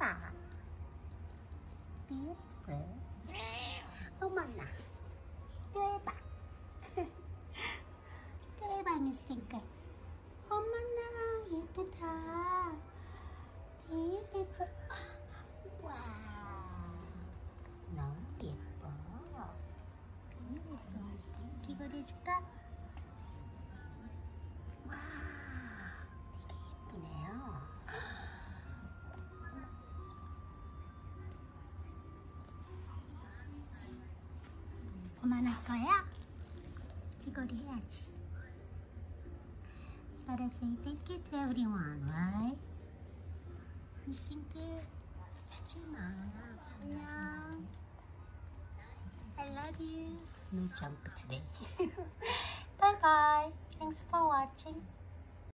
또 해봐. Beautiful. 어머나. 해봐, Miss Tinker. 어머나, 예쁘다. Beautiful. 와. 너무 예뻐. Beautiful, Tinker. 이걸 해줄까? 그만할 거야? 이걸 해야지. Gotta say thank you to everyone, right? Thank you. 하지마. 안녕. I love you. No jump today. bye bye. Thanks for watching.